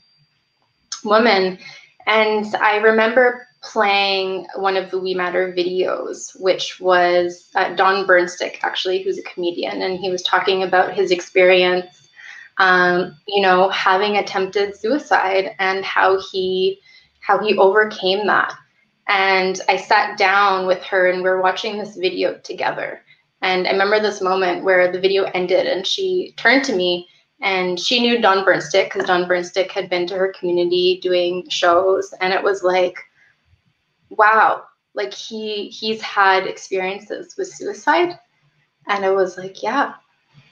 woman, and I remember playing one of the We Matter videos, which was uh, Don Burnstick, actually, who's a comedian, and he was talking about his experience, um, you know, having attempted suicide and how he how he overcame that. And I sat down with her, and we we're watching this video together. And I remember this moment where the video ended, and she turned to me and she knew Don Burnstick because Don Burnstick had been to her community doing shows, and it was like, wow, like he he's had experiences with suicide, and it was like, yeah,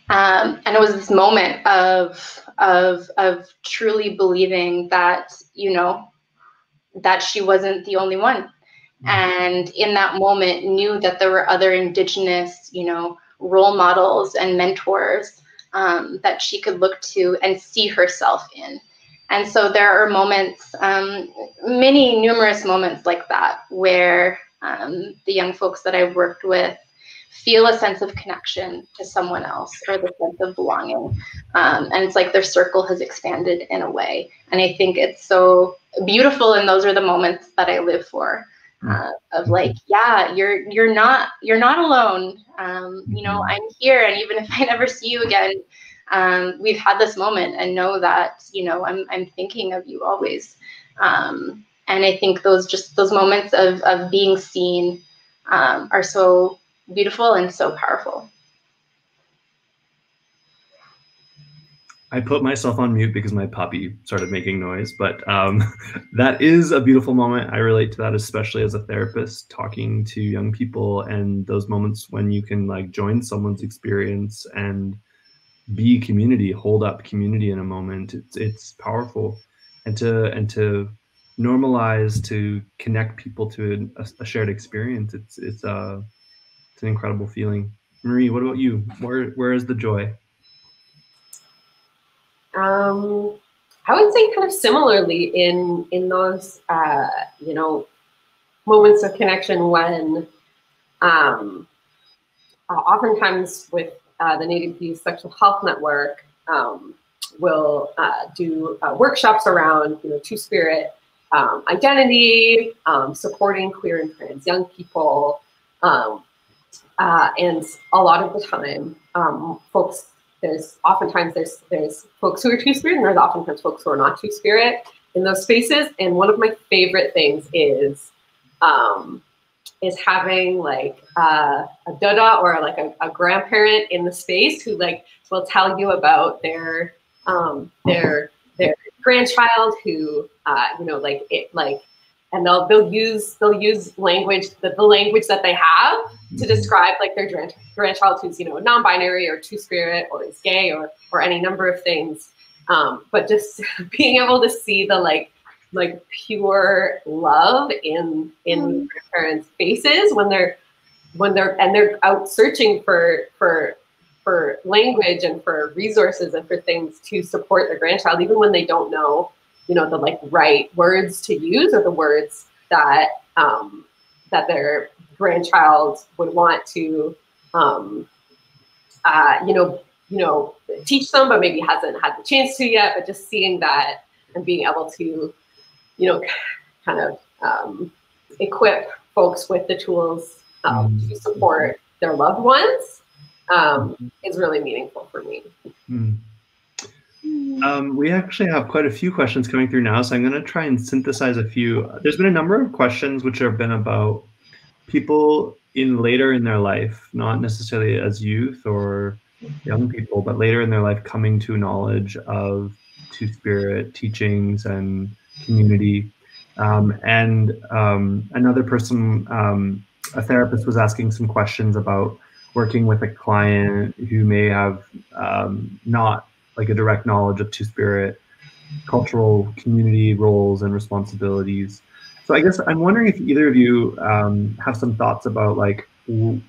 um, and it was this moment of of of truly believing that you know that she wasn't the only one, mm-hmm. and in that moment knew that there were other Indigenous, you know, role models and mentors um, that she could look to and see herself in. And so there are moments, um, many numerous moments like that, where um, the young folks that I've worked with feel a sense of connection to someone else or the sense of belonging. Um, and it's like their circle has expanded in a way. And I think it's so beautiful. And those are the moments that I live for. Uh, of like, yeah, you're you're not you're not alone. Um, you know, mm-hmm. I'm here, and even if I never see you again, um, we've had this moment and know that you know I'm I'm thinking of you always. Um, and I think those just those moments of of being seen um, are so beautiful and so powerful. I put myself on mute because my puppy started making noise, but um, [laughs] that is a beautiful moment. I relate to that, especially as a therapist, talking to young people and those moments when you can like join someone's experience and be community, hold up community in a moment. It's it's powerful, and to and to normalize to connect people to a, a shared experience. It's it's a uh, it's an incredible feeling. Marie, what about you? Where where is the joy? Um, I would say kind of similarly in in those uh, you know moments of connection when um, uh, oftentimes with uh, the Native Youth Sexual Health Network um, will uh, do uh, workshops around, you know, Two Spirit um, identity, um, supporting queer and trans young people, um, uh, and a lot of the time, um, folks. There's oftentimes there's there's folks who are Two Spirit, and there's oftentimes folks who are not Two Spirit in those spaces. And one of my favorite things is um, is having like uh, a dada or like a, a, grandparent in the space who like will tell you about their um, their their grandchild who uh, you know like it like and they'll they'll use they'll use language the, the language that they have to mm-hmm. describe like their grand, grandchild who's you know non-binary or two spirit or is gay or or any number of things um, but just [laughs] being able to see the like like pure love in in mm. parents' faces when they're when they're and they're out searching for for for language and for resources and for things to support their grandchild, even when they don't know, you know, the like right words to use or the words that um, that their grandchild would want to, um, uh, you know, you know, teach them, but maybe hasn't had the chance to yet. But just seeing that and being able to you know, kind of um, equip folks with the tools um, to mm. support their loved ones um, mm-hmm. is really meaningful for me. Mm. Um, we actually have quite a few questions coming through now, so I'm going to try and synthesize a few. There's been a number of questions which have been about people in later in their life, not necessarily as youth or young people, but later in their life coming to knowledge of Two Spirit teachings and community. Um, and um, another person, um, a therapist, was asking some questions about working with a client who may have um, not like a direct knowledge of Two Spirit cultural community roles and responsibilities. So I guess I'm wondering if either of you um, have some thoughts about like, you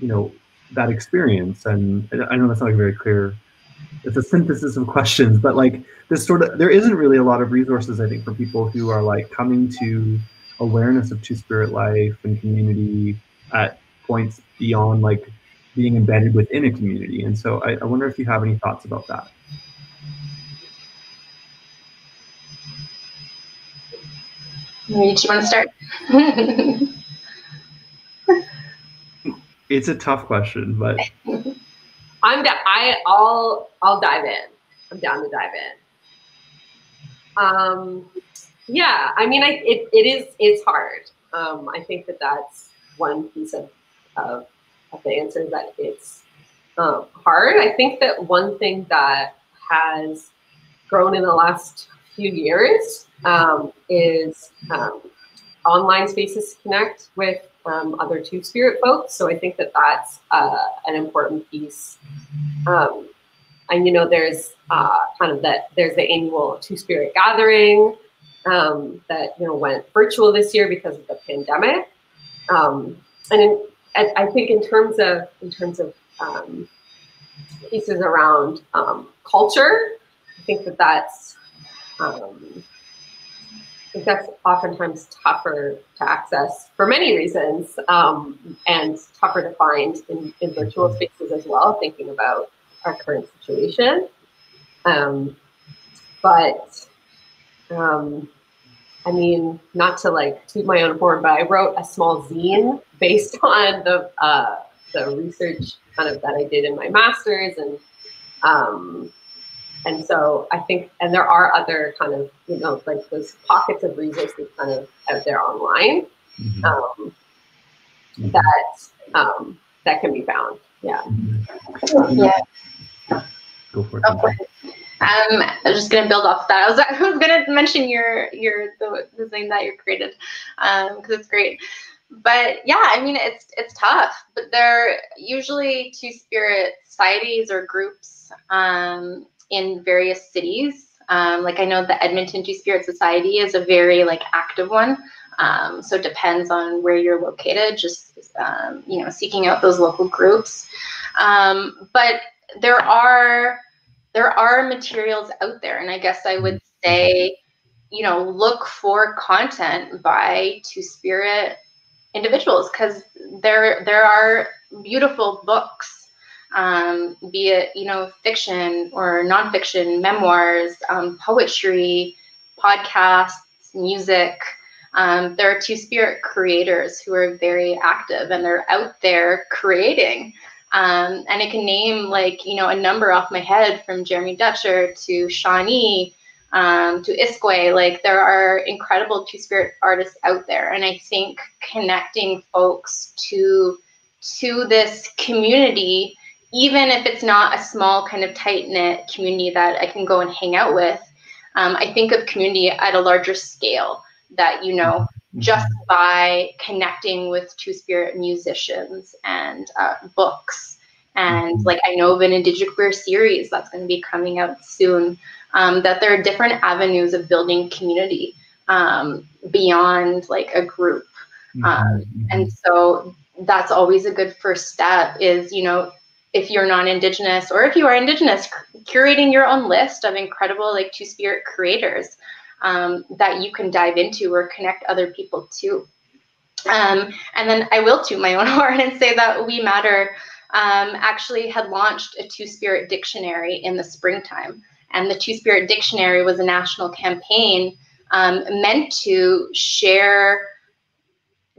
know, that experience. And I know that's not a very clear it's a synthesis of questions, but like this sort of there isn't really a lot of resources I think for people who are like coming to awareness of two spirit life and community at points beyond like being embedded within a community. And so I, I wonder if you have any thoughts about that. Maybe you want to start? [laughs] it's a tough question, but [laughs] I'm down. I I'll I'll dive in. I'm down to dive in. Um, yeah, I mean, I it, it is it's hard. Um, I think that that's one piece of of, of the answer that it's um, hard. I think that one thing that has grown in the last few years um, is um, online spaces to connect with other Two Spirit folks. So I think that that's uh, an important piece. Um, and you know, there's uh, kind of that there's the annual Two Spirit gathering um, that you know went virtual this year because of the pandemic. Um, and in, I think in terms of in terms of um, pieces around um, culture, I think that that's um, think that's oftentimes tougher to access for many reasons um, and tougher to find in, in, virtual spaces as well, thinking about our current situation. Um, but um, I mean, not to like toot my own horn, but I wrote a small zine based [laughs] on the uh, the research kind of that I did in my master's and um, and so I think, and there are other kind of, you know, like those pockets of resources kind of out there online mm-hmm. Um, mm-hmm. that um, that can be found. Yeah. Mm-hmm. Yeah. Go for it. Okay. Um, I was just gonna build off that. I was, [laughs] I was gonna mention your your the, the thing that you created because um, it's great. But yeah, I mean it's it's tough. But they're usually two spirit societies or groups um, in various cities. Um, like I know the Edmonton Two Spirit Society is a very like active one. Um, so it depends on where you're located, just um, you know, seeking out those local groups. Um, but there are there are materials out there, and I guess I would say, you know, look for content by Two Spirit individuals because there there are beautiful books um, be it you know fiction or nonfiction, memoirs, um, poetry, podcasts, music. Um, there are two spirit creators who are very active and they're out there creating. Um, and I can name like you know a number off my head from Jeremy Dutcher to Shawnee um, to Iskwē. Like there are incredible two spirit artists out there, and I think connecting folks to to this community even if it's not a small kind of tight knit community that I can go and hang out with, um, I think of community at a larger scale that, you know, mm-hmm. just by connecting with Two Spirit musicians and uh, books. And mm-hmm. like I know of an Indigenous Queer series that's going to be coming out soon, um, that there are different avenues of building community um, beyond like a group. Mm-hmm. Um, and so that's always a good first step is, you know, if you're non-indigenous or if you are indigenous curating your own list of incredible like two spirit creators um, that you can dive into or connect other people to. Um, and then i will toot my own [laughs] horn and say that we matter um, actually had launched a two spirit dictionary in the springtime. And the two spirit dictionary was a national campaign um, meant to share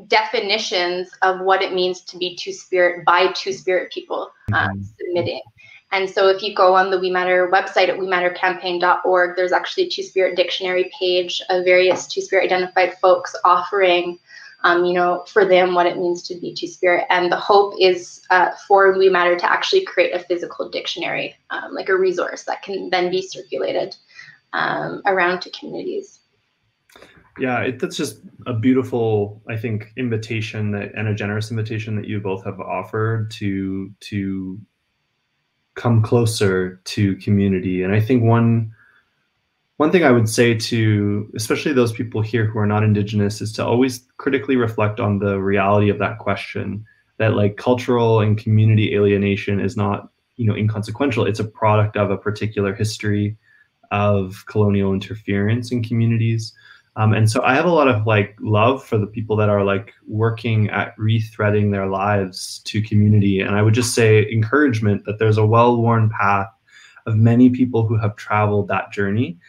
definitions of what it means to be two spirit by two spirit people um, mm-hmm. submitting. And so if you go on the We Matter website at wemattercampaign.org, there's actually a Two Spirit dictionary page of various Two Spirit identified folks offering, um, you know, for them what it means to be Two Spirit. And the hope is uh, for We Matter to actually create a physical dictionary, um, like a resource that can then be circulated um, around to communities yeah it, that's just a beautiful i think invitation that and a generous invitation that you both have offered to to come closer to community. And i think one one thing i would say to especially those people here who are not indigenous is to always critically reflect on the reality of that question that like cultural and community alienation is not you know inconsequential. It's a product of a particular history of colonial interference in communities Um, and so I have a lot of like love for the people that are like working at rethreading their lives to community. And I would just say encouragement that there's a well-worn path of many people who have traveled that journey.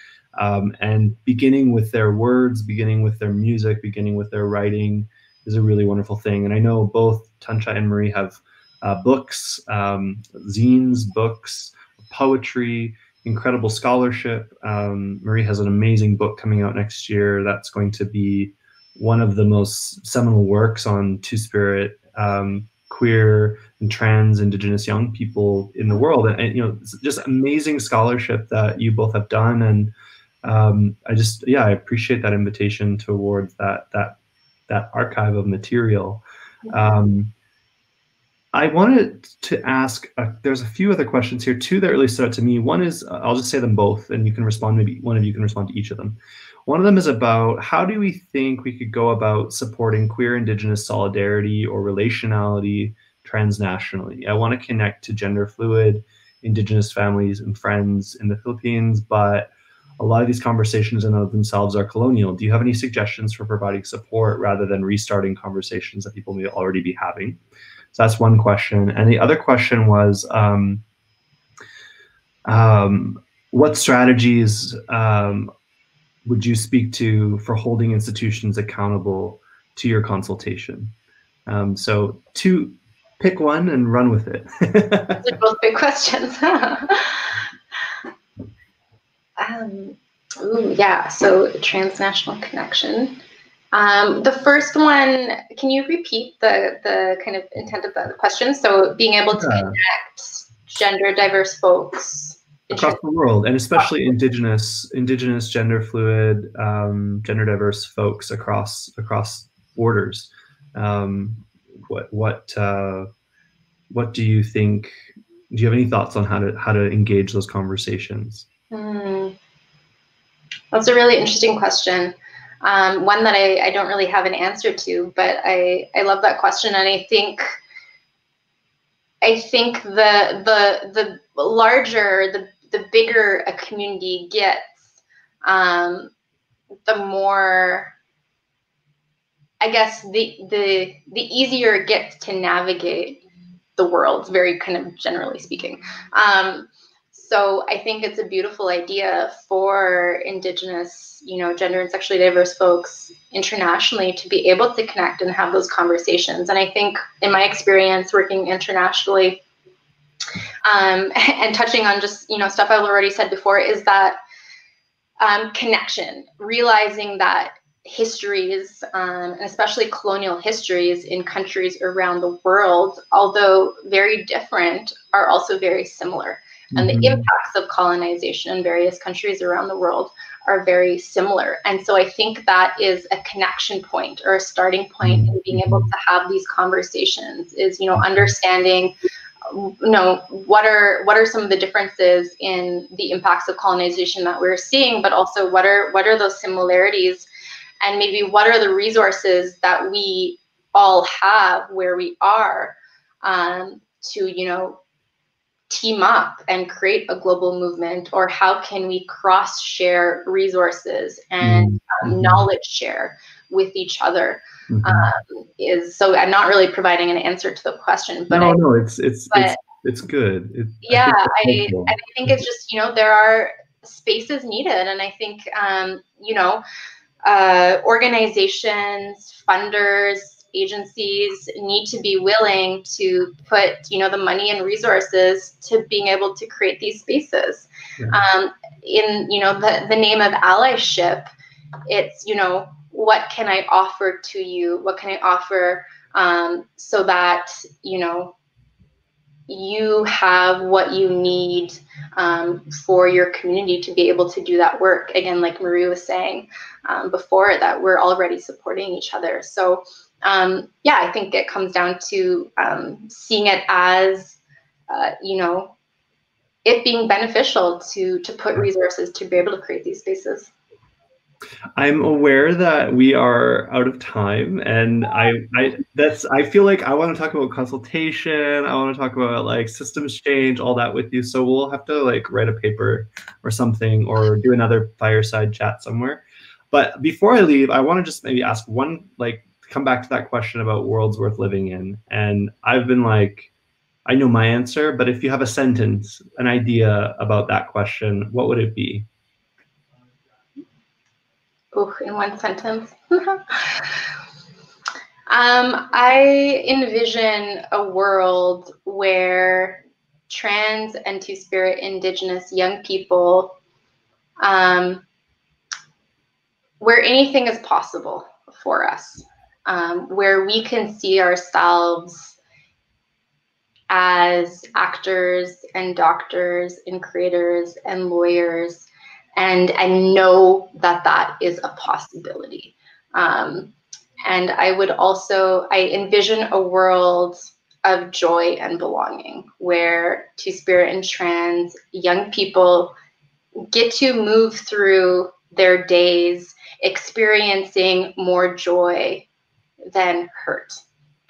Um, and beginning with their words, beginning with their music, beginning with their writing is a really wonderful thing. And I know both Tunchai and Marie have uh, books, um, zines, books, poetry, incredible scholarship. Um, Marie has an amazing book coming out next year that's going to be one of the most seminal works on Two Spirit, um, queer and trans Indigenous young people in the world. And, and, you know, just amazing scholarship that you both have done. And um, I just, yeah, I appreciate that invitation towards that that that archive of material. Um, I wanted to ask, uh, there's a few other questions here, two that really stood out to me. One is, uh, I'll just say them both and you can respond, maybe one of you can respond to each of them. One of them is about how do we think we could go about supporting queer indigenous solidarity or relationality transnationally? I want to connect to gender fluid indigenous families and friends in the Philippines, but a lot of these conversations in and of themselves are colonial. Do you have any suggestions for providing support rather than restarting conversations that people may already be having? So that's one question. And the other question was, um, um, what strategies um, would you speak to for holding institutions accountable to your consultation? Um, so two, pick one and run with it. Those are both big questions. [laughs] um, ooh, yeah, so transnational connection. Um, the first one, can you repeat the, the kind of intent of the question? So being able to yeah. connect gender diverse folks across the world, and especially indigenous, indigenous, gender fluid, um, gender diverse folks across across borders. Um, what what uh, what do you think? Do you have any thoughts on how to how to engage those conversations? Hmm. That's a really interesting question um, one that I, I don't really have an answer to, but I, I love that question. And I think, I think the, the, the larger, the, the bigger a community gets, um, the more, I guess the, the, the easier it gets to navigate the world, very kind of generally speaking. Um, so I think it's a beautiful idea for Indigenous, you know, gender and sexually diverse folks internationally to be able to connect and have those conversations. And I think, in my experience working internationally, um, [laughs] and touching on just you know stuff I've already said before, is that um, connection, realizing that histories, um, and especially colonial histories in countries around the world, although very different, are also very similar and the mm-hmm. impacts of colonization in various countries around the world are very similar. And so I think that is a connection point or a starting point in being able to have these conversations is, you know, understanding you know what are what are some of the differences in the impacts of colonization that we're seeing but also what are what are those similarities and maybe what are the resources that we all have where we are um, to you know team up and create a global movement or how can we cross share resources and mm-hmm. um, knowledge share with each other mm-hmm. um, is so i'm not really providing an answer to the question but no I, no it's it's but, it's, it's good it, yeah I, I, I think it's just you know there are spaces needed and i think um, you know uh, organizations funders agencies need to be willing to put you know the money and resources to being able to create these spaces. Yeah. um, in you know the, the name of allyship it's you know what can i offer to you? What can i offer um, so that you know you have what you need um, for your community to be able to do that work? Again like marie was saying um, before that we're already supporting each other. So um, yeah, I think it comes down to um, seeing it as, uh, you know, it being beneficial to to put resources to be able to create these spaces. I'm aware that we are out of time, and I, I that's I feel like I want to talk about consultation. I want to talk about like systems change, all that with you. So we'll have to like write a paper or something, or do another fireside chat somewhere. but before I leave, I want to just maybe ask one, like, come back to that question about worlds worth living in. And I've been like, I know my answer, but if you have a sentence, an idea about that question, what would it be? Oh, in one sentence. [laughs] um, I envision a world where trans and two spirit indigenous young people, um, where anything is possible for us, um, where we can see ourselves as actors and doctors and creators and lawyers and I know that that is a possibility. Um, and I would also, I envision a world of joy and belonging where Two Spirit and Trans young people get to move through their days experiencing more joy than hurt.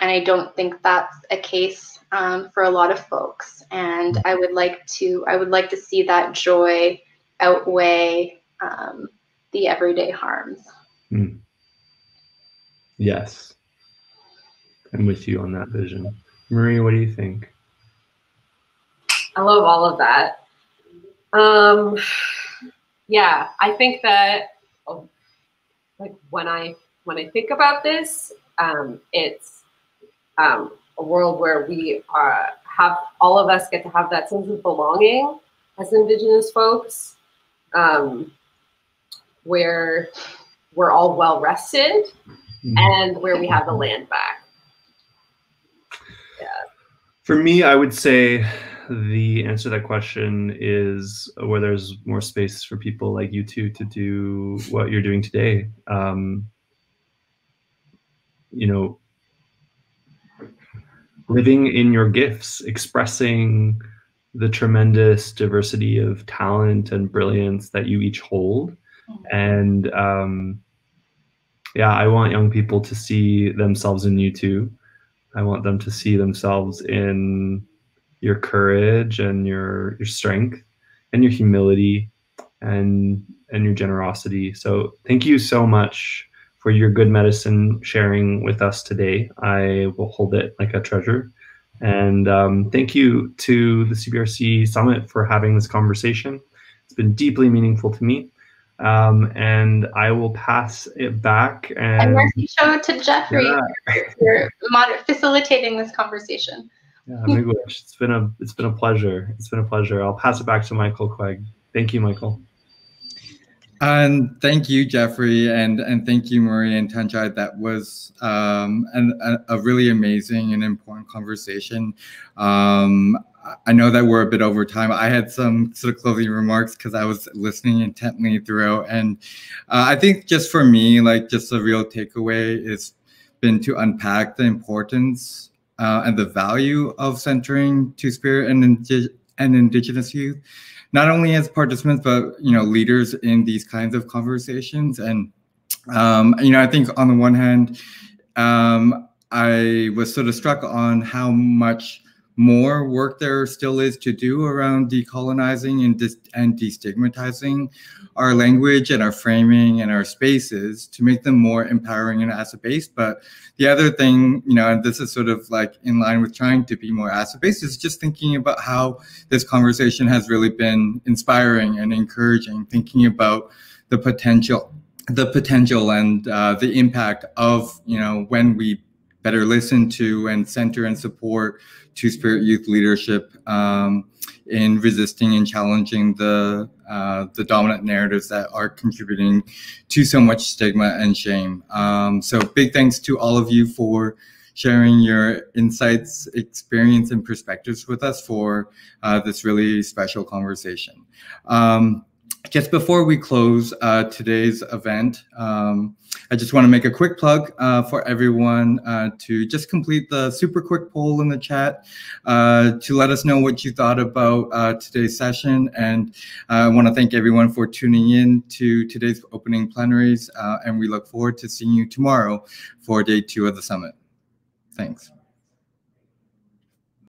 And I don't think that's a case um, for a lot of folks. And I would like to I would like to see that joy outweigh um, the everyday harms. Mm. Yes, I'm with you on that vision. Marie, what do you think? I love all of that. Um, yeah, I think that oh, like when I when I think about this, um, it's um, a world where we are, have all of us get to have that sense of belonging as Indigenous folks, um, where we're all well rested mm-hmm. and where we have the land back. Yeah. For me, I would say the answer to that question is where there's more space for people like you two to do what you're doing today. Um, you know, living in your gifts, expressing the tremendous diversity of talent and brilliance that you each hold. Mm-hmm. And um, yeah, I want young people to see themselves in you too. I want them to see themselves in your courage and your your strength and your humility and and your generosity. So thank you so much for your good medicine sharing with us today. I will hold it like a treasure. And um, thank you to the CBRC Summit for having this conversation. It's been deeply meaningful to me. Um, and I will pass it back. And, and mahsi cho to Jeffrey yeah. for facilitating this conversation. Yeah, It's been a it's been a pleasure. It's been a pleasure. I'll pass it back to Michael Kwag. Thank you, Michael. And thank you, Jeffrey, and and thank you, Marie and Tunchai. That was um, an, a, a, really amazing and important conversation. Um, I know that we're a bit over time. I had some sort of closing remarks because I was listening intently throughout, and uh, I think just for me, like just a real takeaway has been to unpack the importance uh, and the value of centering Two Spirit and, indi- and Indigenous youth not only as participants but you know leaders in these kinds of conversations. And um, you know i think on the one hand um, i was sort of struck on how much more work there still is to do around decolonizing and, and destigmatizing our language and our framing and our spaces to make them more empowering and asset based. But the other thing, you know, and this is sort of like in line with trying to be more asset based, is just thinking about how this conversation has really been inspiring and encouraging, thinking about the potential the potential and uh, the impact of you know when we better listen to and center and support Two Spirit Youth leadership um, in resisting and challenging the uh, the dominant narratives that are contributing to so much stigma and shame. Um, so big thanks to all of you for sharing your insights, experience, and perspectives with us for uh, this really special conversation. Um, just before we close uh, today's event, um, I just want to make a quick plug uh, for everyone uh, to just complete the super quick poll in the chat uh, to let us know what you thought about uh, today's session. And uh, I want to thank everyone for tuning in to today's opening plenaries. and we look forward to seeing you tomorrow for day two of the summit. Thanks.